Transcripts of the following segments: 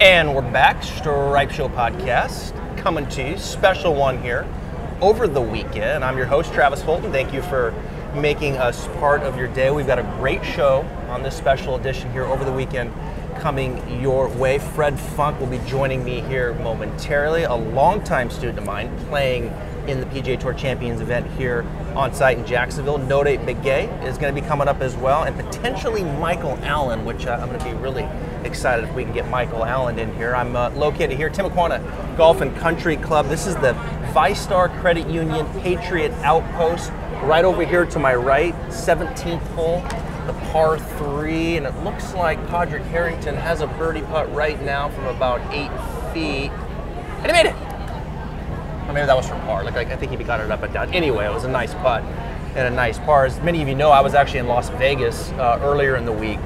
And we're back, Stripe Show podcast, coming to you, special one here over the weekend. I'm your host, Travis Fulton. Thank you for making us part of your day. We've got a great show on this special edition here over the weekend coming your way. Fred Funk will be joining me here momentarily, a longtime student of mine playing in the PGA Tour Champions event here on site in Jacksonville. Notah Begay is going to be coming up as well, and potentially Michael Allen, which uh, I'm going to be really excited if we can get Michael Allen in here. I'm uh, located here, Timuquana Golf and Country Club. This is the VyStar Credit Union Patriot Outpost. Right over here to my right, 17th hole, the par three, and it looks like Padraig Harrington has a birdie putt right now from about eight feet. And he made it! Or maybe that was from par. Like, I think he got it up and down. Anyway, it was a nice putt and a nice par. As many of you know, I was actually in Las Vegas uh, earlier in the week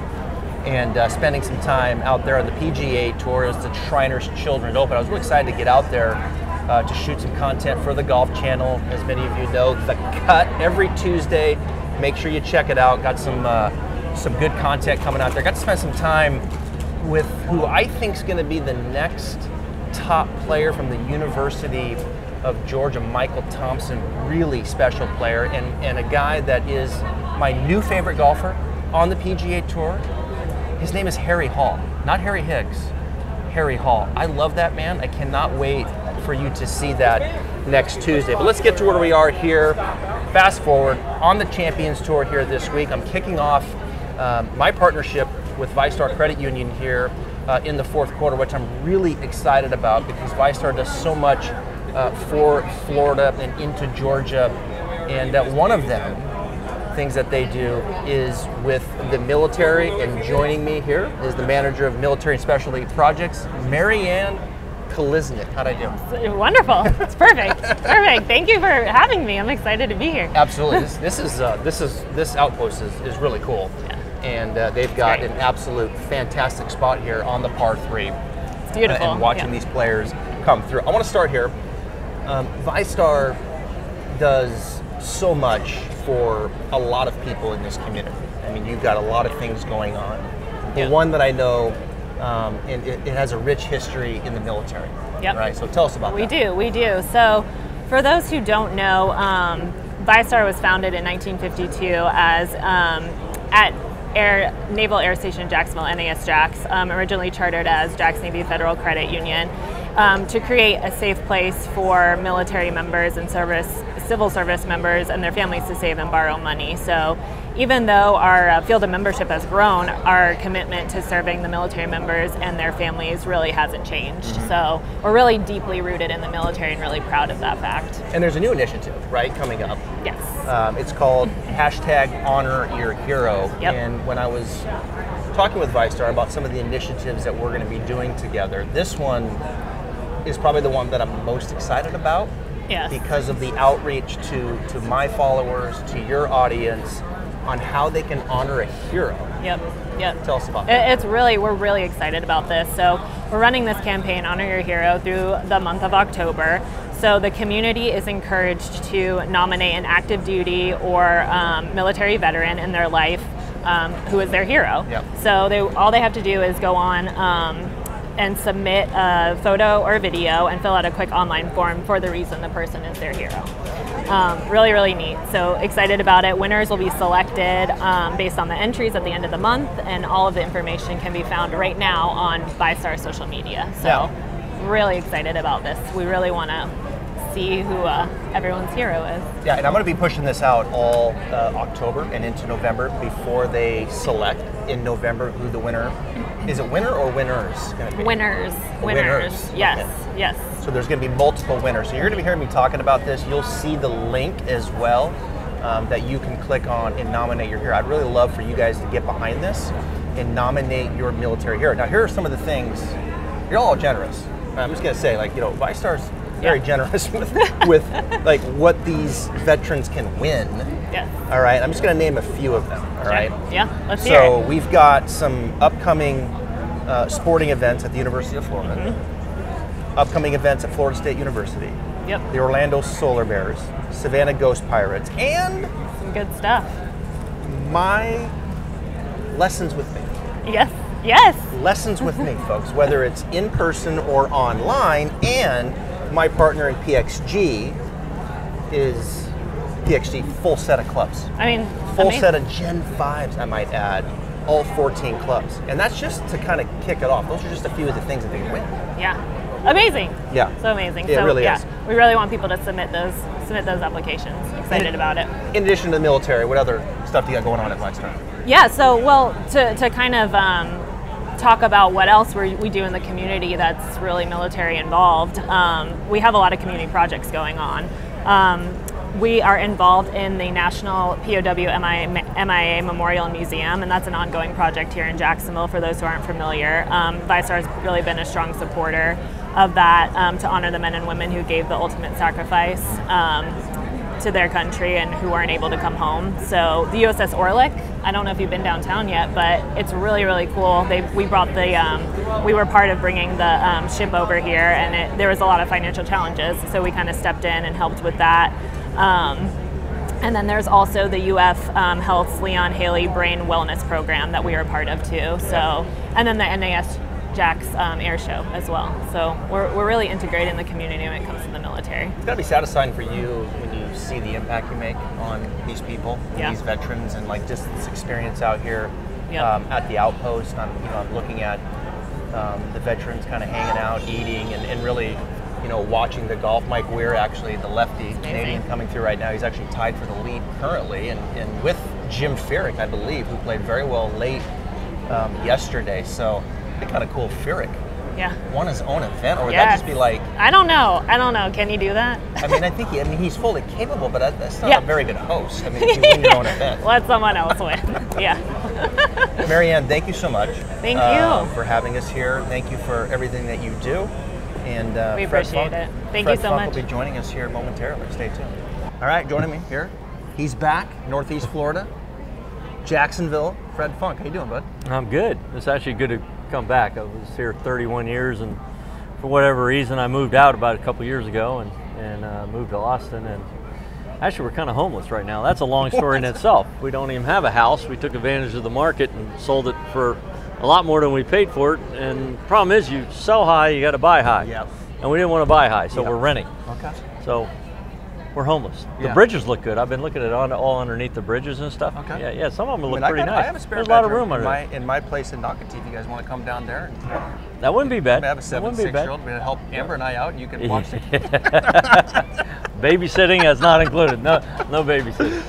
and uh, spending some time out there on the PGA Tour. It was the Shriners Children's Open. I was really excited to get out there uh, to shoot some content for the Golf Channel. As many of you know, The Cut every Tuesday. Make sure you check it out. Got some uh, some good content coming out there. Got to spend some time with who I think is going to be the next top player from the University of Georgia, Michael Thompson, really special player, and, and a guy that is my new favorite golfer on the PGA Tour. His name is Harry Hall, not Harry Higgs. Harry Hall. I love that man. I cannot wait for you to see that next Tuesday. But let's get to where we are here. Fast forward on the Champions Tour here this week. I'm kicking off um, my partnership with VyStar Credit Union here uh, in the fourth quarter, which I'm really excited about because VyStar does so much uh, for Florida and into Georgia. And uh, one of them, things that they do, is with the military. And joining me here is the manager of Military and Specialty Projects, Marianne Koliznik. How'd I do? Wonderful. It's perfect. perfect. Thank you for having me. I'm excited to be here. Absolutely. this, this is uh, this is this outpost is, is really cool. Yeah. And uh, they've got an absolute fantastic spot here on the par three. It's beautiful. Uh, and watching Yeah. these players come through. I want to start here. Um, VyStar does so much for a lot of people in this community. I mean, you've got a lot of things going on. The Yeah. one that I know, um, and it, it has a rich history in the military. Yep. Right. So tell us about We that. do, we do. So, for those who don't know, um, VyStar was founded in 1952 as um, at Air, Naval Air Station Jacksonville, NAS Jax, um, originally chartered as Jax Navy Federal Credit Union, um, to create a safe place for military members and service, civil service members and their families to save and borrow money. So, even though our uh, field of membership has grown, our commitment to serving the military members and their families really hasn't changed. So, we're really deeply rooted in the military and really proud of that fact. And there's a new initiative, right, coming up. Yes. Um, it's called hashtag honor your hero. Yep. And when I was talking with VyStar about some of the initiatives that we're going to be doing together, this one is probably the one that I'm most excited about Yes. because of the outreach to, to my followers, to your audience, on how they can honor a hero. Yep. Yep. Tell us about It- that. It's really, we're really excited about this. So, we're running this campaign, Honor Your Hero, through the month of October. So, the community is encouraged to nominate an active duty or um, military veteran in their life um, who is their hero. Yep. So, they, all they have to do is go on um, and submit a photo or video and fill out a quick online form for the reason the person is their hero. Um, really, really neat. So excited about it. Winners will be selected um, based on the entries at the end of the month, and all of the information can be found right now on VyStar social media. So Yeah. really excited about this. We really want to see who uh, everyone's hero is. Yeah, and I'm going to be pushing this out all uh, October and into November before they select in November who the winner is. It winner or winners going to be? Winners, Winners. winners. Yes, yes. So there's going to be multiple winners. So you're going to be hearing me talking about this. You'll see the link as well um, that you can click on and nominate your hero. I'd really love for you guys to get behind this and nominate your military hero. Now, here are some of the things. You're all generous. I'm just going to say, like, you know, VyStar's very Yeah. generous with, with like what these veterans can win. Yes. All right, I'm just going to name a few of them. All right. Yeah, let's hear So we've got some upcoming uh, sporting events at the University of Florida. Mm-hmm. Upcoming events at Florida State University. Yep. The Orlando Solar Bears, Savannah Ghost Pirates, and Some good stuff. my lessons with me. Yes. Yes. Lessons with me, folks, whether it's in person or online. And my partner in PXG is PXG full set of clubs. I mean, Full amazing. set of Gen 5s, I might add. All 14 clubs. And that's just to kind of kick it off. Those are just a few of the things that they win. Yeah. Amazing. Yeah. So amazing. Yeah, it so really yeah, is. we really want people to submit those submit those applications. Excited And- about it. In addition to the military, what other stuff do you got going on at Blackstone? Yeah, so well, to, to kind of um, talk about what else we, we do in the community that's really military involved, um, we have a lot of community projects going on. Um, we are involved in the National POW MIA, MIA Memorial and Museum, and that's an ongoing project here in Jacksonville for those who aren't familiar. Um, VyStar has really been a strong supporter of that um, to honor the men and women who gave the ultimate sacrifice um, to their country and who aren't able to come home. So the USS Orleck, I don't know if you've been downtown yet, but it's really really cool. They we brought the um, we were part of bringing the um, ship over here, and it, there was a lot of financial challenges, so we kind of stepped in and helped with that. Um, and then there's also the UF um, Health's Leon Haley Brain Wellness Program that we are part of too. So, and then the NAS Jax um, Air Show as well. So we're, we're really integrating the community when it comes to the military. It's got to be satisfying for you when you see the impact you make on these people, Yeah. these veterans, and like just this experience out here Yep. um, at the outpost. I'm, you know, I'm looking at um, the veterans kind of hanging out, eating, and, and really, you know, watching the golf. Mike Weir, actually, the lefty Canadian coming through right now. He's actually tied for the lead currently, and, and with Jim Furyk, I believe, who played very well late um, yesterday. So, it'd be kind of cool. if Furyk Yeah. won his own event, or would Yes. that just be like? I don't know. I don't know. Can he do that? I mean, I think he, I mean he's fully capable, but that- that's not Yeah. a very good host. I mean, if you win your own event. Let someone else win. yeah. Marianne, thank you so much. Thank uh, you. for having us here. Thank you for everything that you do. And uh, We Fred appreciate Funk- it. Thank Fred you so Funk much. will be joining us here momentarily. Stay tuned. All right, joining me here. He's back, Northeast Florida, Jacksonville. Fred Funk, how you doing, bud? I'm good. It's actually good to come back. I was here 31 years, and for whatever reason, I moved out about a couple years ago and, and uh, moved to Austin. And actually, we're kind of homeless right now. That's a long story in itself. We don't even have a house. We took advantage of the market and sold it for a lot more than we paid for it. And problem is, you sell high, you got to buy high. Yep. And we didn't want to buy high, so Yep. we're renting. Okay. So we're homeless. Yeah. The bridges look good. I've been looking at all, all underneath the bridges and stuff. Okay. Yeah, yeah. Some of them I look mean, I, pretty got, nice. I have a spare There's a lot of room in my, in my place in Nocatee. If you guys want to come down there, and That wouldn't be bad. I have a seven, wouldn't six bad. year old. We're gonna help Amber and I out, and you can watch the Babysitting is not included. No, no babysitting.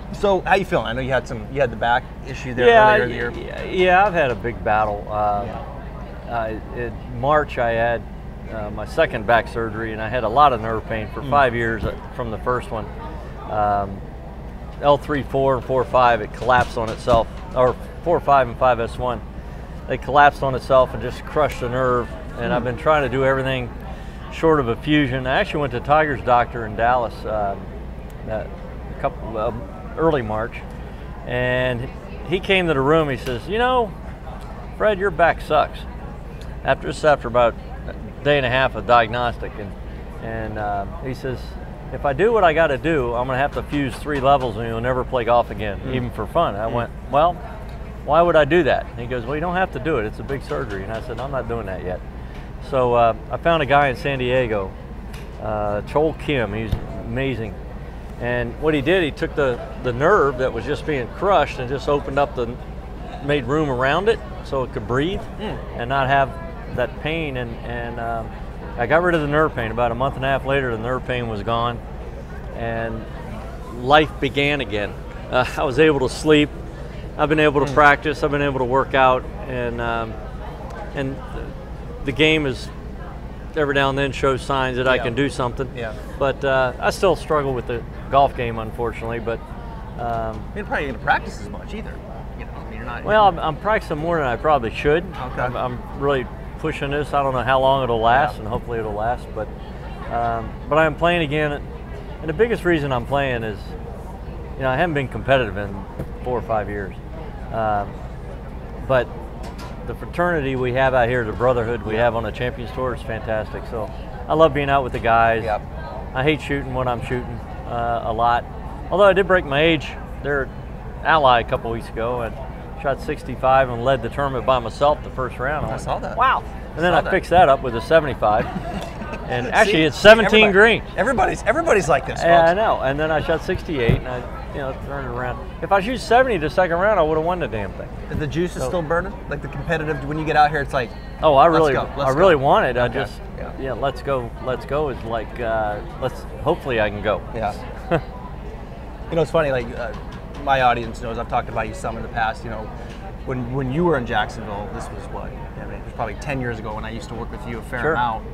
So, how you feeling? I know you had some, you had the back issue there yeah, earlier in the year. yeah, yeah, I've had a big battle. Uh, uh, in March, I had uh, my second back surgery, and I had a lot of nerve pain Hmm. for five years uh, from the first one. Um, L3, 4, and 4, 5, it collapsed on itself, or 4, 5, and 5S1. They collapsed on itself and just crushed the nerve. And I've been trying to do everything short of a fusion. I actually went to Tiger's doctor in Dallas um, a couple um, early March, and he came to the room. He says, "You know, Fred, your back sucks." After this, after about day and a half of diagnostic, and and um, he says, "If I do what I got to do, I'm going to have to fuse three levels, and you'll never play golf again, even for fun." I went, "Well, why would I do that?" And he goes, "Well, you don't have to do it. It's a big surgery." And I said, "I'm not doing that yet." So uh, I found a guy in San Diego, uh, Choll Kim. He's amazing. And what he did, he took the, the nerve that was just being crushed and just opened up the, made room around it so it could breathe and not have that pain. And, and um, I got rid of the nerve pain. About a month and a half later, the nerve pain was gone and life began again. Uh, I was able to sleep. I've been able to practice. I've been able to work out, and um, and the game is every now and then shows signs that I can do something. Yeah. But uh, I still struggle with the golf game, unfortunately. But um, You're probably going to practice as much either. You know, I mean, you're not. well, I'm, I'm practicing more than I probably should. Okay. I'm, I'm really pushing this. I don't know how long it'll last, Yeah. and hopefully it'll last. But um, but I'm playing again, and the biggest reason I'm playing is, you know, I haven't been competitive in four or five years, um, but the fraternity we have out here, the brotherhood we have on the Champions Tour is fantastic. So I love being out with the guys. Yep. I hate shooting when I'm shooting uh, a lot. Although I did break my age, their ally a couple weeks ago, and shot 65 and led the tournament by myself the first round. I went, saw that. Wow. And then I fixed that up with a 75. and actually, See? it's 17 Everybody- green. Everybody's everybody's like this. Yeah, I know. And then I shot 68 and I, you know, turned it around. If I shoot 70 the second round, I would have won the damn thing. The juice is still burning. Like the competitive. When you get out here, it's like Oh, I Let's really, go, let's I really go. want it. I just, yeah. yeah. let's go, let's go is like, uh, let's. Hopefully, I can go. Yeah. you know, it's funny. Like uh, my audience knows, I've talked about you some in the past. You know, when when you were in Jacksonville, this was what I mean, it was probably ten years ago when I used to work with you a fair Sure. amount.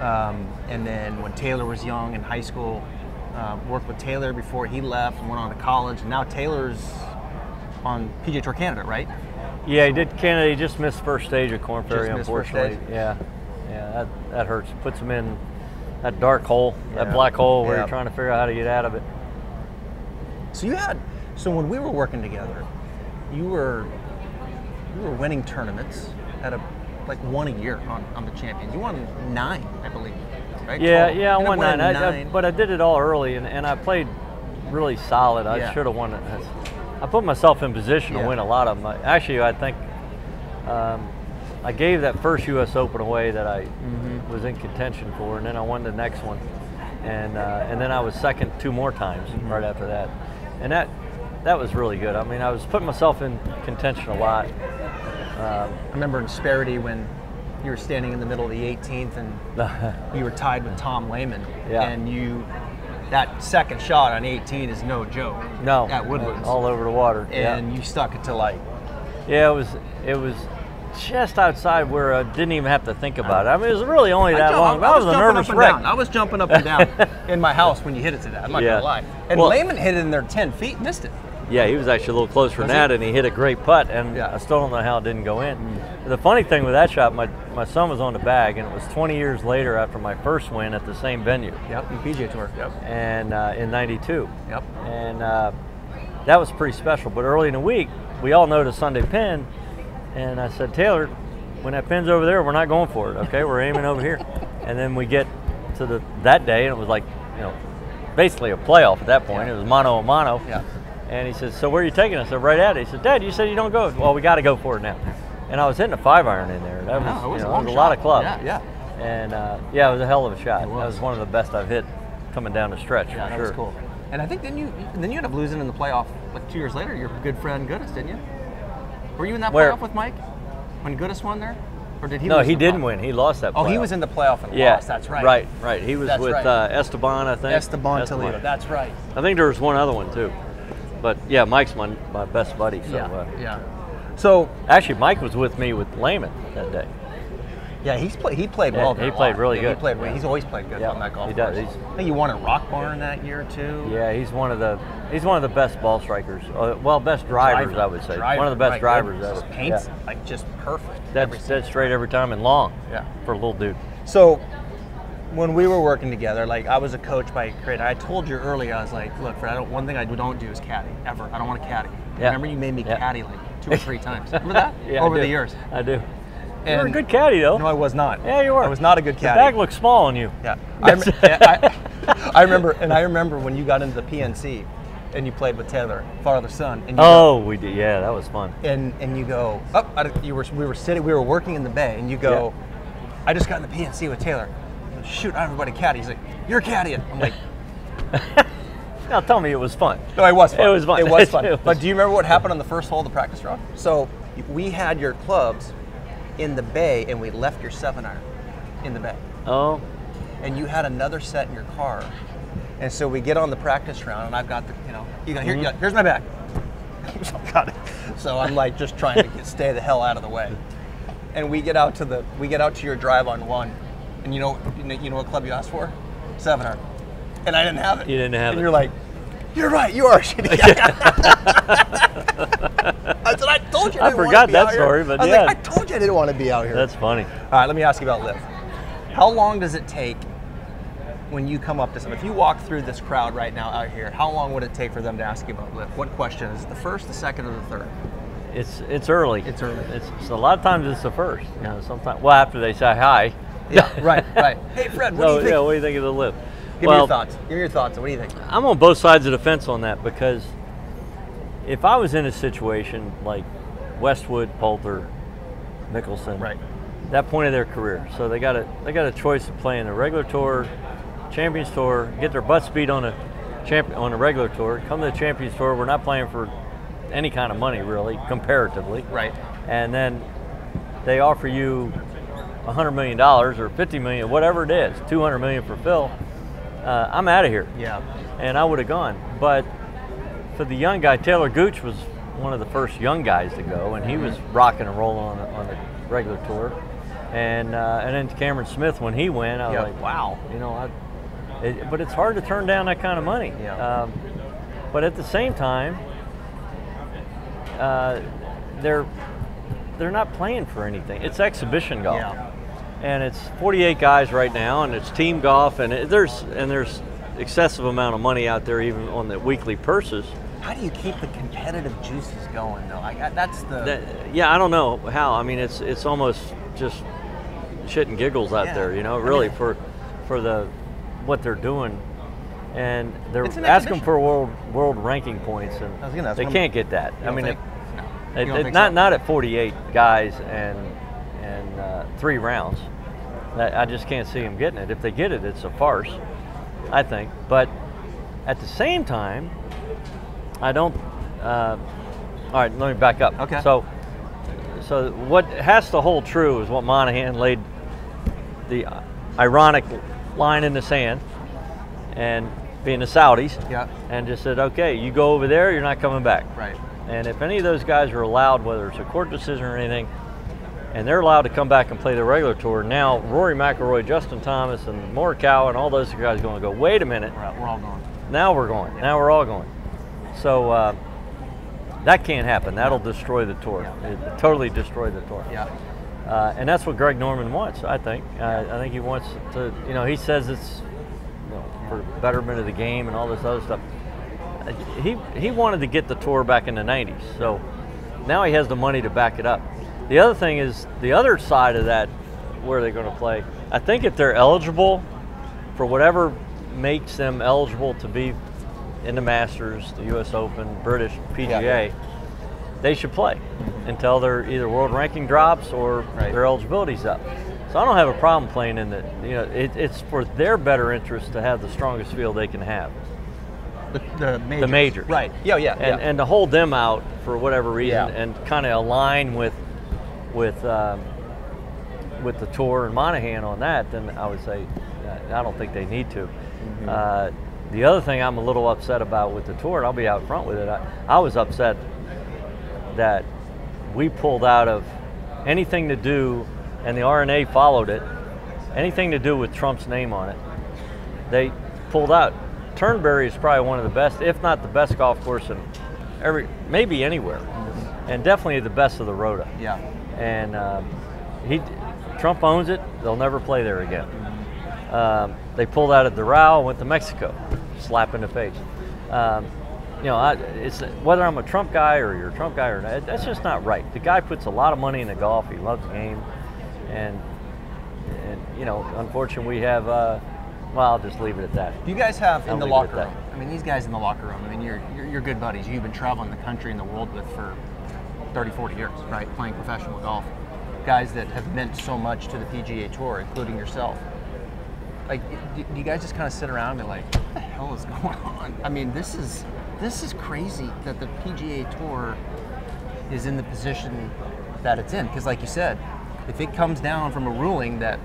Um, and then when Taylor was young in high school, uh, worked with Taylor before he left and went on to college. And now Taylor's on PGA Tour Canada, right? Yeah, he did Canada. He just missed first stage of Korn Ferry, unfortunately. Yeah, yeah, that, that hurts. Puts him in that dark hole, Yeah. that black hole where Yeah. you're trying to figure out how to get out of it. So you had so when we were working together, you were you were winning tournaments at a like one a year on, on the champions. You won nine, I believe. Right? Yeah, Twelve. yeah, I won up nine. I, I, but I did it all early, and, and I played really solid. I Yeah. should have won it. I put myself in position Yeah. to win a lot of them. Actually, I think um, I gave that first U.S. Open away that I Mm-hmm. was in contention for, and then I won the next one, and uh, and then I was second two more times Mm-hmm. right after that, and that that was really good. I mean, I was putting myself in contention a lot. Um, I remember in Sparity when you were standing in the middle of the 18th and you were tied with Tom Lehman. Yeah. And you that second shot on 18 is no joke. no, At Woodlands. all over the water. yeah. and you stuck it to like Yeah, it was it was just outside where I didn't even have to think about it. I mean, it was really only that I, long. I, I was a jumping nervous up and wreck. down. I was jumping up and down in my house when you hit it to that. I'm not Yeah. gonna lie. And Well- Lehman hit it in there 10 feet, missed it. Yeah, he was actually a little closer than that, and he hit a great putt, and Yeah. Mm. I still don't know how it didn't go in. The funny thing with that shot, my, my son was on the bag, and it was 20 years later after my first win at the same venue, Yep. In PGA Tour. Yep. and uh, in '92. Yep. and uh, that was pretty special. But early in the week, we all know the Sunday pin, and I said, Taylor, when that pin's over there, we're not going for it. Okay, we're aiming over here. And then we get to the that day, and it was like, you know, basically a playoff at that point. Yeah. It was mono a mono. Yeah. And he says, so where are you taking us? I said, right at it. He said, Dad, you said you don't go. Well, we got to go for it now. And I was hitting a five iron in there. That was, was you a know, it was a lot of clubs. Yeah, yeah. And uh, yeah, it was a hell of a shot. It was. That was one of the best I've hit coming down the stretch. Yeah, for that sure. was cool. And I think then you then you ended up losing in the playoff like two years later. Your good friend Goodes, didn't you? Were you in that Where? playoff with Mike when Goodes won there, or did he? no, he didn't playoff? win. He lost that. Oh, he was in the playoff and Yeah, lost. That's right. Right, right. He was That's with right. uh, Esteban, I think. Esteban Toledo. That's right. I think there was one other one too, but yeah, Mike's my, my best buddy. So yeah. uh, yeah. So actually, Mike was with me with Lehman that day. yeah, he's play, he played Yeah, well. he played lot. really Yeah, good. He played. Yeah. He's always played good Yeah, on that golf he does. course. He's- I think he won at Rock Barn that year too. Yeah, he's one of the he's one of the best ball strikers. Uh, well, best drivers, Driver. I would say. Driver, One of the best right, drivers ever. Paints Yeah. like just perfect. That's dead straight every time and long. Yeah. For a little dude. So when we were working together, like I was a coach by Creighton. I told you earlier, I was like, look, Fred, I don't, one thing I don't do is caddy ever. I don't want to caddy. Yeah. Remember, you made me Yeah. caddy like two or three times. Remember that? Yeah, Over the years. I do. And you were a good caddy though. No, I was not. yeah, you were. I was not a good The caddy. bag looks small on you. Yeah, I, rem- I, I remember, and I remember when you got into the PNC, and you played with Taylor, father son, and you Oh, we did. Yeah, that was fun. and and you go up. I you were we were sitting, we were working in the bay, and you go, I just got in the PNC with Taylor. Shoot, everybody caddy. He's like, you're caddying. I'm like, Now tell me it was fun. no, it was fun. It was fun. It was fun. It was- But do you remember what happened on the first hole of the practice round? So we had your clubs in the bay, and we left your seven iron in the bay. Oh, and you had another set in your car. And so we get on the practice round, and I've got the, you know, you got, here, Mm-hmm. you got, here's my bag. Got it. So I'm like just trying to get, stay the hell out of the way. And we get out to the, we get out to your drive on one, and you know, you know, what club you asked for? Seven iron. And I didn't have it. You didn't have and it. you're like, you're right, you are a shitty guy. I said, I told you I, I forgot be that out here." story, but I yeah. like, I told you I didn't want to be out here. that's funny. All right, let me ask you about LIV. How long does it take when you come up to some? If you walk through this crowd right now out here, how long would it take for them to ask you about LIV? What question is it the first, the second, or the third? It's it's early. It's early. It's, it's a lot of times it's the first. You know, sometimes well after they say hi. Yeah, right, right. Hey, Fred, what So, do you think? yeah, what do you think of the LIV? Give me your thoughts. Give me your thoughts. What do you think? I'm on both sides of the fence on that because if I was in a situation like Westwood, Poulter, Mickelson. Right. That point of their career, so they got a they got a choice of playing the regular tour, Champions Tour, get their butts beat on a champ on a regular tour, come to the Champions Tour. We're not playing for any kind of money really, comparatively. Right. And then they offer you hundred million dollars or fifty million, whatever it is, two hundred million for Phil. Uh, I'm out of here Yeah. and I would have gone. But for the young guy, Taylor Gooch was one of the first young guys to go, and he was rocking and rolling on, on the regular tour. And uh, and then Cameron Smith, when he went, I was Yep. like, wow, you know. I, it, but it's hard to turn down that kind of money. Yeah. Um, but at the same time, uh, they're they're not playing for anything. It's exhibition golf Yeah. And it's 48 guys right now, and it's team golf, and it, there's and there's excessive amount of money out there even on the weekly purses. How do you keep the competitive juices going though? I- that's the That, yeah, I don't know how. I mean, it's it's almost just shit and giggles out Yeah. there, you know, I really mean- for for the what they're doing. And they're an asking for world world ranking points, and I was gonna ask, they can't get that. I mean, think? it- No. It- not so? not at 48 guys and uh, three rounds. That, I just can't see them getting it. If they get it, it's a farce, I think. But at the same time, I don't. Uh, all right, let me back up. Okay. So, so what has to hold true is what Monahan laid the ironic line in the sand, and being the Saudis, Yeah. and just said, okay, you go over there, you're not coming back. Right. And if any of those guys are allowed, whether it's a court decision or anything, and they're allowed to come back and play the regular tour, now Rory McIlroy, Justin Thomas, and Morikawa, and all those guys are going to go. Wait a minute, We're, out- we're all going. now we're going. Now we're all going. So uh, that can't happen. That'll destroy the tour. Yeah. It, totally destroy the tour. Yeah. Uh, and that's what Greg Norman wants. I think. Uh, I think he wants to. You know, he says it's you know, for betterment of the game and all this other stuff. Uh, He he wanted to get the tour back in the '90s, so now he has the money to back it up. The other thing is the other side of that, where they're going to play. I think if they're eligible for whatever makes them eligible to be in the Masters, the U.S. Open, British PGA, Yeah. they should play until their either world ranking drops or Right. their eligibility's up. So I don't have a problem playing in the. You know, it, it's for their better interest to have the strongest field they can have, The, the majors. the majors. Right. Yeah. Yeah. And yeah. and to hold them out for whatever reason Yeah. and kind of align with with um, with the tour and Monahan on that, then I would say uh, I don't think they need to. Mm-hmm. Uh, the other thing I'm a little upset about with the tour, and I'll be out front with it. I, I was upset that we pulled out of anything to do, and the R&A followed it. Anything to do with Trump's name on it, they pulled out. Turnberry is probably one of the best, if not the best golf course in every, maybe anywhere, and definitely the best of the rota. yeah. And um, he, Trump owns it. They'll never play there again. Um, they pulled out of Doral, and went to Mexico, slap in the face. Um, you know, I, it's whether I'm a Trump guy or you're a Trump guy or not, that's just not right. The guy puts a lot of money into golf. He loves the game, and and you know, unfortunately, we have. Uh, well, I'll just leave it at that. Do you guys have in I'll the it at locker room? I mean, these guys in the locker room. I mean, you're, you're you're good buddies. You've been traveling the country and the world with for 30, 40 years, right? Playing professional golf. Guys that have meant so much to the PGA Tour, including yourself. Like, do, you guys just kind of sit around and be like, "What the hell is going on?" I mean, this is this is crazy that the PGA Tour is in the position that it's in. Because, like you said, if it comes down from a ruling that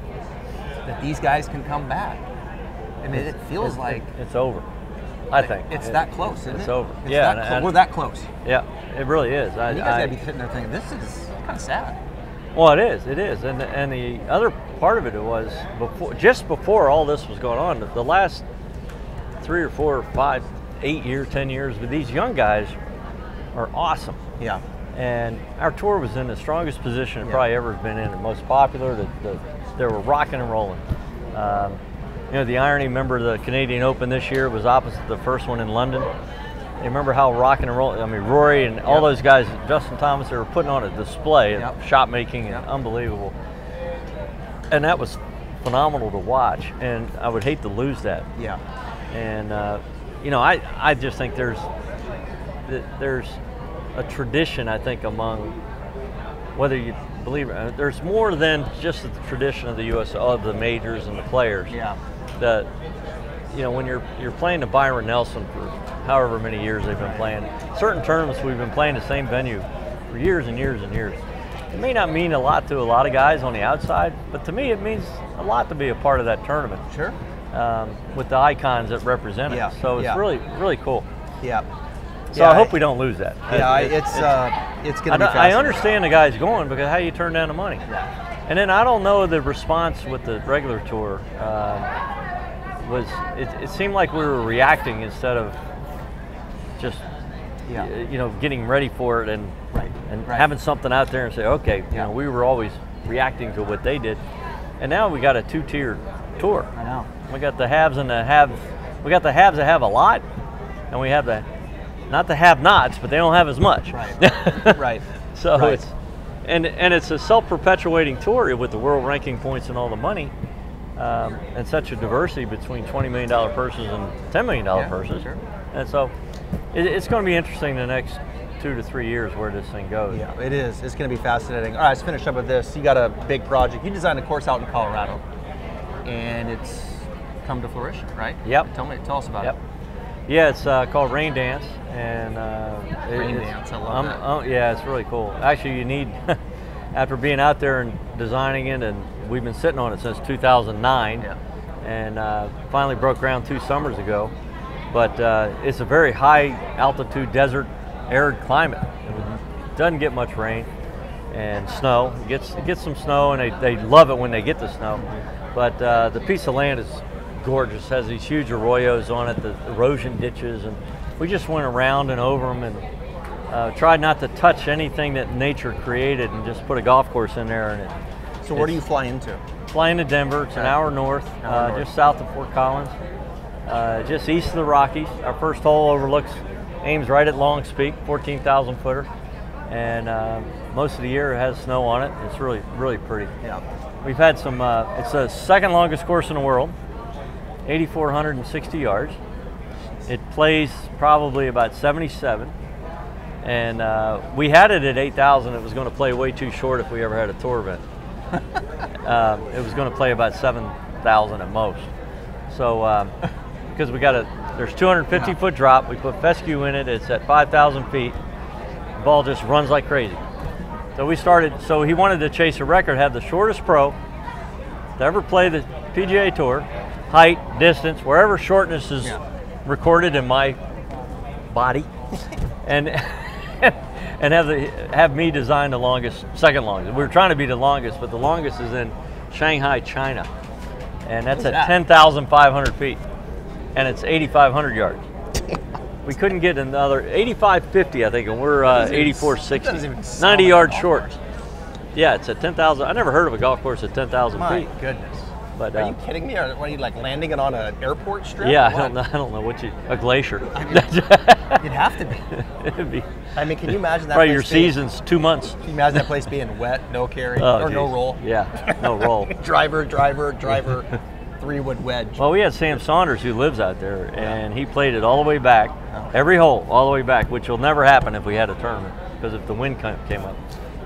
that these guys can come back, I mean, it feels It's- like it's over. I think it's It- that close, isn't it's it? over. It's yeah, that clo- we're that close. Yeah, it really is. I, you guys I- gotta be sitting there thinking, this is kind of sad. Well, it is. It is, and and the other part of it was before, just before all this was going on, the last three or four or five, eight years, ten years, but these young guys are awesome. Yeah. And our tour was in the strongest position it Yeah. probably ever been in, the most popular. The, the, they were rocking and rolling. Um, you know, the irony, remember the Canadian Open this year was opposite the first one in London. You remember how rock and roll, I mean, Rory and all those guys, Justin Thomas, they were putting on a display Yep. of shot making and Yep. unbelievable. And that was phenomenal to watch. And I would hate to lose that. Yeah. And uh, you know, I, I just think there's there's a tradition I think among whether you believe it, uh, there's more than just the tradition of the U.S. of the majors and the players. Yeah. That you know when you're you're playing the Byron Nelson for however many years they've been playing. Certain tournaments we've been playing the same venue for years and years and years. It may not mean a lot to a lot of guys on the outside, but to me it means a lot to be a part of that tournament Sure. um, with the icons that represent it. Yeah, So it's yeah. really really cool. Yeah. So Yeah, I hope we don't lose that. Yeah, I- It- it's uh, it's I, gonna be. I understand the guys going because how you turn down the money. Yeah. And then I don't know the response with the regular tour um, was. It, it seemed like we were reacting instead of just, Yeah. you know, getting ready for it and Right, and right. having something out there and say, okay, you know, we were always reacting to what they did, and now we got a two-tier tour. I know. We got the haves and the have. We got the haves that have a lot, and we have the not the have-nots, but they don't have as much. Right. right. So Right. it's and and it's a self-perpetuating tour with the world ranking points and all the money, um, and such a diversity between twenty million dollar purses and ten million dollar Yeah, purses. sure. And so it, it's going to be interesting the next two to three years where this thing goes. Yeah, it is. It's going to be fascinating. All right, let's finish up with this. You got a big project. You designed a course out in Colorado, and it's come to fruition, right? Yep. Tell me, tell us about Yep. it. Yeah, it's uh, called Rain Dance, and uh, Rain Dance, I love um, that. oh, yeah, it's really cool. Actually, you need after being out there and designing it, and we've been sitting on it since 2009, Yeah. and uh, finally broke ground two summers ago. But uh, it's a very high altitude desert, arid climate. It doesn't get much rain and snow. It gets it gets some snow, and they, they love it when they get the snow. But uh, the piece of land is gorgeous. Has these huge arroyos on it, the erosion ditches, and we just went around and over them and uh, tried not to touch anything that nature created, and just put a golf course in there. And it, So where do you fly into? flying to Denver. It's an hour north, Hour uh, north. just south of Fort Collins, uh, just east of the Rockies. Our first hole overlooks, aims right at Long's Peak, 14,000 footer, and uh, most of the year it has snow on it. It's really, really pretty. Yeah. We've had some. Uh, it's the second longest course in the world, 8,460 yards. It plays probably about 77. And uh, we had it at 8,000. It was going to play way too short if we ever had a tour event. um, it was going to play about 7,000 at most. So, um, because we got a, there's 250 foot drop. We put fescue in it. It's at 5,000 feet. The ball just runs like crazy. So we started. So he wanted to chase a record, have the shortest pro to ever play the PGA Tour, height, distance, wherever shortness is Yeah. recorded in my body, and and have the have me design the longest, second longest. We were trying to be the longest, but the longest is in Shanghai, China, and that's at that? 10,500 feet, and it's 8,500 yards. We couldn't get another 8550, I think, and we're uh, Doesn't 8460. doesn't even sound 90 yards short. course. Yeah, it's a 10,000. I never heard of a golf course at 10,000 feet. My goodness. But Are uh, you kidding me? Are, are you like landing it on an airport strip? yeah, I don't know. I don't know what you a glacier. You'd have to be. It'd be I mean, can you imagine that? probably place your being- season's two months. Can you imagine that place being wet, no carry, Oh, or no roll? Yeah, no roll. driver, driver, driver, three wood wedge. Well, we had Sam Saunders who lives out there, and he played it all the way back, Oh. every hole, all the way back, which will never happen if we had a tournament, because if the wind came came up.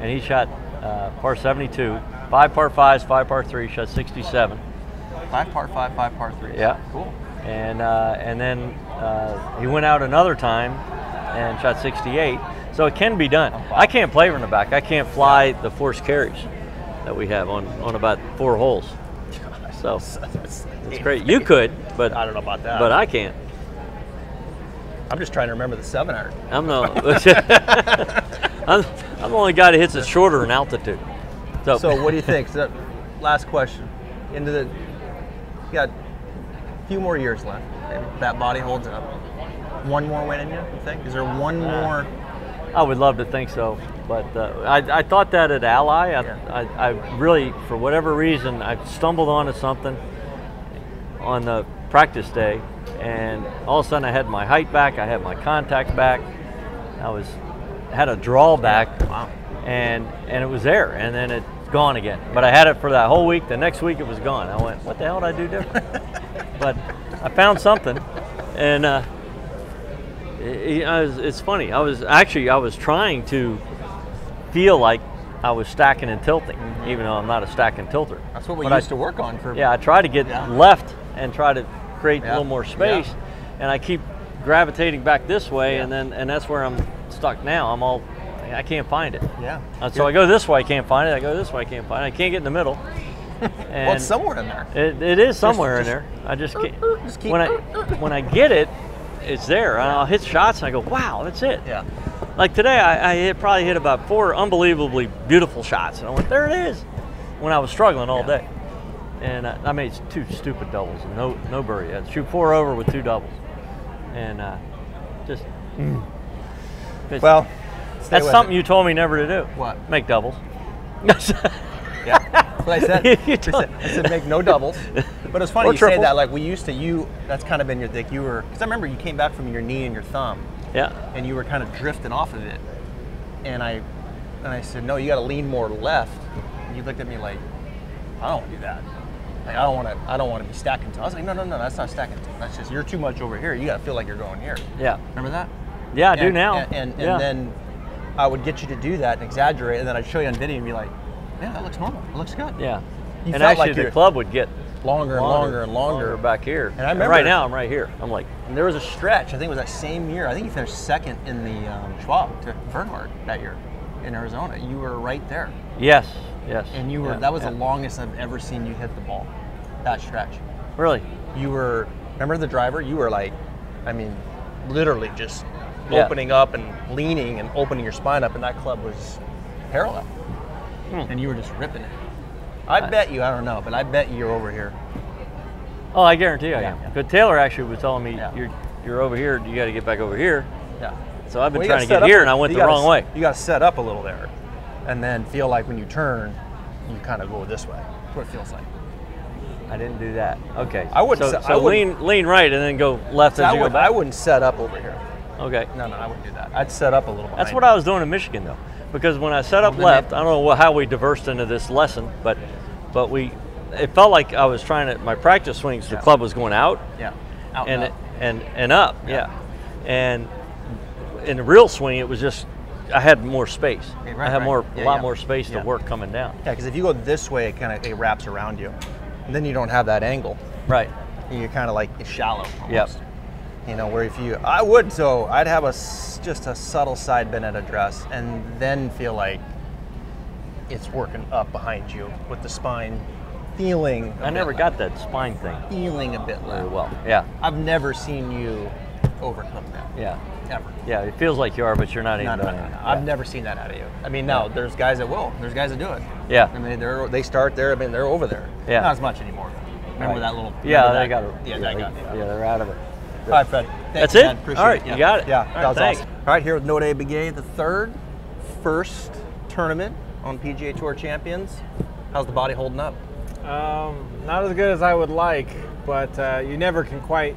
And he shot uh, par 72, five par fives, five par three, shot 67. Five par five, five par three. Yeah. Cool. and uh, and then uh, he went out another time and shot 68. So it can be done. I can't play from the back. I can't fly the forced carries that we have on, on about four holes. So it's great. You could, but I don't know about that. but I can't. I'm just trying to remember the seven iron. I'm no. I'm, I'm the only guy that hits it shorter in altitude. So, So what do you think? So, last question. Into the, you got a few more years left. That body holds up. One more win in you, you think? Is there one Uh, more? I would love to think so, but uh, I, I thought that at Ally. I, Yeah. I, I really, for whatever reason, I stumbled onto something on the practice day, and all of a sudden I had my height back, I had my contact back, I was had a draw back, Wow. and and it was there, and then it's gone again. But I had it for that whole week. The next week it was gone. I went, what the hell did I do different? but I found something, and. Uh, it- I was- it's funny. I was actually I was trying to feel like I was stacking and tilting, even though I'm not a stack and tilter. That's what we But I- used to work on for. Yeah, I try to get Yeah. left and try to create Yeah. a little more space, and I keep gravitating back this way, Yeah. and then and that's where I'm stuck now. I'm all I can't find it. Yeah. Uh, so I go this way, I can't find it. I go this way, I can't find it. I can't get in the middle. And Well, it's somewhere in there. it, it is somewhere just- in there. I just can't. Just keep- when I when I get it, it's there. And I'll hit shots and I go, wow, that's it. Yeah. Like today, I, I hit, probably hit about four unbelievably beautiful shots, and I went, there it is. When I was struggling all Yeah. day, and I, I made two stupid doubles and no no birdie. I shoot four over with two doubles, and uh, just. It's- Well, that's something it. you told me never to do. What? Make doubles. Yeah. That's what I said. Said, I said make no doubles. But it's funny Or you say that. Like we used to, you. That's kind of been your thing. You were because I remember you came back from your knee and your thumb, yeah. and you were kind of drifting off of it. And I, and I said, no, you got to lean more left. And you looked at me like, I don't want to do that. Like I don't want to. I don't want to be stacking. tall. I was like, no, no, no, that's not stacking. tall. That's just you're too much over here. You got to feel like you're going here. Yeah. Remember that? Yeah, I do now. And, and, and yeah. then I would get you to do that and exaggerate, and then I'd show you on video and be like, yeah, that looks normal. It looks good. yeah. You and actually, like the club would get Longer and longer and longer. back here. And I remember- right now, I'm right here. I'm like, And there was a stretch, I think it was that same year. I think you finished second in the um, Schwab to Bernhard that year in Arizona. You were right there. yes, yes. And you were, yeah, that was yeah. the longest I've ever seen you hit the ball, that stretch. Really? You were, remember the driver? You were like, I mean, literally just Yeah. opening up and leaning and opening your spine up, and that club was parallel. Hmm. And you were just ripping it. I bet you, I don't know, but I bet you're over here. Oh, I guarantee I Yeah, am. yeah. But Taylor actually was telling me, Yeah. you're you're over here. You got to get back over here. Yeah. So I've been Well, trying gotta get here, and I went the gotta wrong way. You got to set up a little there, and then feel like when you turn, you kind of go this way. That's what it feels like. I didn't do that. Okay. I wouldn't So, I so wouldn't- lean lean right and then go left So as I, you go back. I wouldn't set up over here. Okay. No, no, I wouldn't do that. I'd set up a little. Bit. That's what. I was doing in Michigan though, because when I set up left, I don't know how we diversed into this lesson, but but we, it felt like I was trying to my practice swings. The club was going out Yeah. Out and and, up. and and up, Yeah. yeah. And in the real swing, it was just I had more space. Yeah, right, I had right. more Yeah, a lot yeah. more space Yeah. to work coming down. Yeah, because if you go this way, it kind of it wraps around you, and then you don't have that angle. Right. And You're kind of like shallow. Almost. Yep. You know, where if you, I would so I'd have a just a subtle side bend at address, and then feel like it's working up behind you with the spine feeling. I never got that spine thing feeling a bit very well. Yeah. I've never seen you overcook that. Yeah. Ever. Yeah. It feels like you are, but you're not No, even. no, no, doing no. it. I've never seen that out of you. I mean, no, Yeah. there's guys that will. There's guys that do it. Yeah. I mean, they're they start there. I mean, they're over there. Yeah. Not as much anymore. Remember Right. that little? Yeah, remember they got it. Yeah, yeah, that they, got. it. yeah, they're out of it. All right, Fred. That's you, it? man. Appreciate All right, Yeah. you got it. Yeah, All right, that was thanks. awesome. All right, here with Notah Begay, the third, first tournament on PGA Tour Champions. How's the body holding up? Um, not as good as I would like, but uh, you never can quite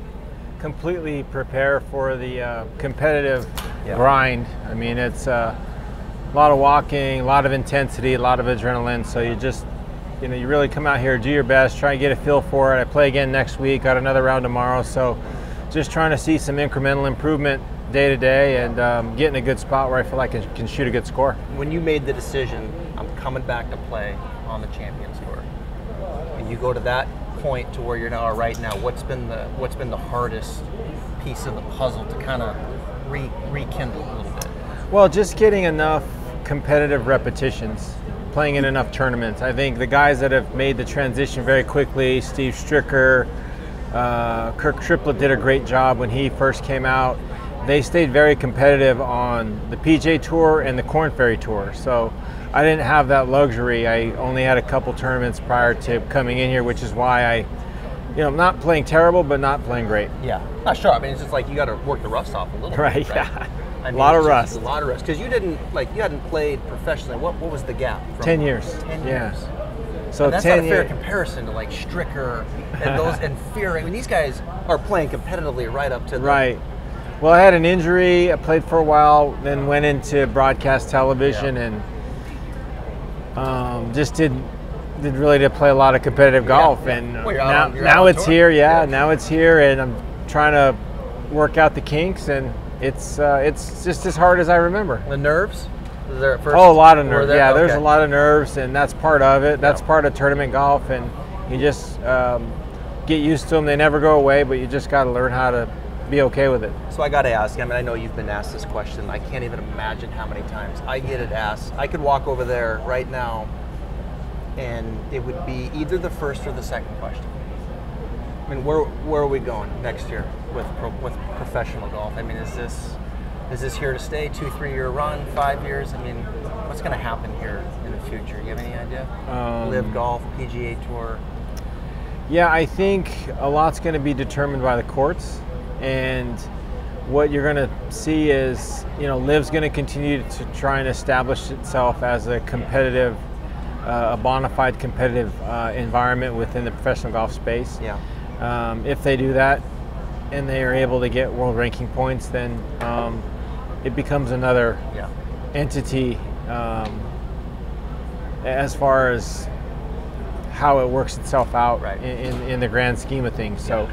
completely prepare for the uh, competitive Yeah. grind. I mean, it's uh, a lot of walking, a lot of intensity, a lot of adrenaline. So you just, you know, you really come out here, do your best, try and get a feel for it. I play again next week, got another round tomorrow. So just trying to see some incremental improvement day to day and um, get in a good spot where I feel like I can shoot a good score. When you made the decision, I'm coming back to play on the Champions Tour, and you go to that point to where you're now right now, what's been the what's been the hardest piece of the puzzle to kind of re, rekindle a little bit? Well, just getting enough competitive repetitions, playing in enough tournaments. I think the guys that have made the transition very quickly, Steve Stricker, uh, Kirk Triplett did a great job when he first came out. They stayed very competitive on the PGA Tour and the Korn Ferry Tour. So I didn't have that luxury. I only had a couple tournaments prior to coming in here, which is why I, you know, I'm not playing terrible, but not playing great. Yeah, not sure. I mean, it's just like you got to work the rust off a little Right, bit, yeah. I A mean, lot of rust. A lot of rust because you didn't like you hadn't played professionally. What what was the gap? 10 years. Ten Yeah. So And that's 10 not a fair comparison to like Stricker and those and Fearing. I mean, these guys are playing competitively right up to the, Right. Well, I had an injury. I played for a while, then went into broadcast television, Yeah. and um, just did did really to play a lot of competitive golf. yeah. And Well, you're now, on- now it's tour. here. Yeah, Yeah. now it's here, and I'm trying to work out the kinks, and it's uh, it's just as hard as I remember. The nerves. Was there at first? Oh, a lot of nerves. there? Yeah, there's a lot of nerves, and that's part of it. That's Yeah. part of tournament golf, and you just um, get used to them. They never go away, but you just got to learn how to be okay with it. So I got to ask. I mean, I know you've been asked this question. I can't even imagine how many times I get it asked. I could walk over there right now, and it would be either the first or the second question. I mean, where where are we going next year with with professional golf? I mean, is this is this here to stay? Two, three year run, five years? I mean, what's going to happen here in the future? You have any idea? Um, LIV golf, PGA Tour. Yeah, I think a lot's going to be determined by the courts, and what you're going to see is, you know, LIV's going to continue to try and establish itself as a competitive, uh, a bona fide competitive uh, environment within the professional golf space. Yeah. Um, if they do that, and they are able to get world ranking points, then um, it becomes another Yeah. entity um, as far as how it works itself out Right. in, in, in the grand scheme of things. So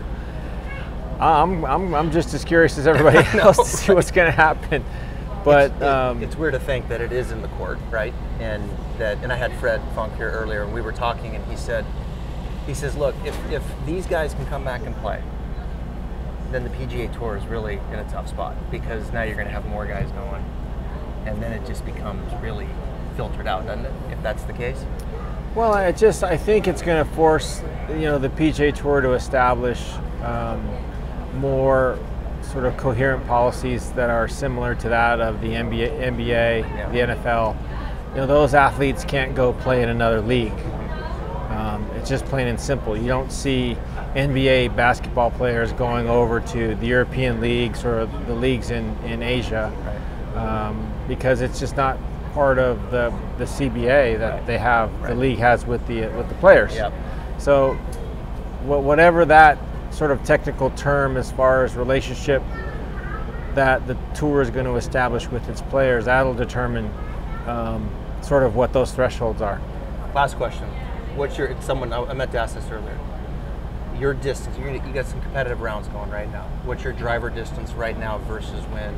I'm, I'm, I'm just as curious as everybody know, else to see what's going to happen. But it's, it- um, it's weird to think that it is in the court, right? And that, and I had Fred Funk here earlier, and we were talking, and he said, he says, look, if, if these guys can come back and play, then the PGA Tour is really in a tough spot because now you're going to have more guys going, and then it just becomes really filtered out, doesn't it? If that's the case. Well, I just I think it's going to force you know the PGA Tour to establish um, more sort of coherent policies that are similar to that of the NBA, NBA the NFL. You know, those athletes can't go play in another league. Um, it's just plain and simple. You don't see NBA basketball players going over to the European leagues or the leagues in, in Asia um, because it's just not part of the, the CBA that they have, the league has with the with the players. Yep. So, wha- whatever that sort of technical term as far as relationship that the tour is going to establish with its players, that'll determine um, sort of what those thresholds are. Last question. What's your someone I I meant to ask this earlier. Your distance. You're you got some competitive rounds going right now. What's your driver distance right now versus when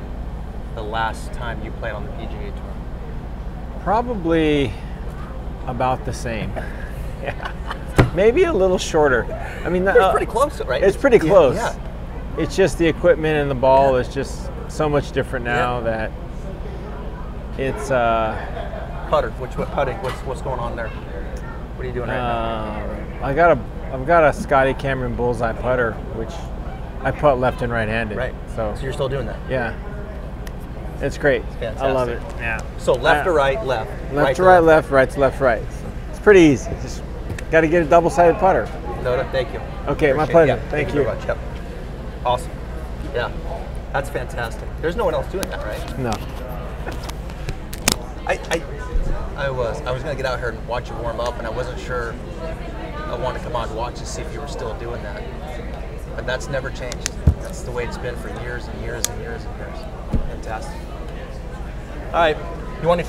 the last time you played on the PGA Tour? Probably about the same. yeah. Maybe a little shorter. I mean, It's uh, pretty close, right? It's pretty close. Yeah. It's just the equipment and the ball is just so much different now that it's. Uh, Putter. Which what putting? What's what's going on there? What are you doing right now? um, I got a I've got a Scotty Cameron bullseye putter, which I put left and right-handed. Right. So So you're still doing that. yeah, it's great. I love it. Yeah. So left Uh, to right, left. Left to right, left, right to left, right. It's pretty easy. Just got to get a double-sided putter. No, no, thank you. Okay, my Appreciate pleasure. Yeah, Thank very you. much. Yep. Awesome. Yeah. That's fantastic. There's no one else doing that, right? No. I, I, I was I was gonna get out here and watch you warm up, and I wasn't sure. I wanted to come on and watch to see if you were still doing that, but that's never changed. That's the way it's been for years and years and years and years. Fantastic. All right, you want any food?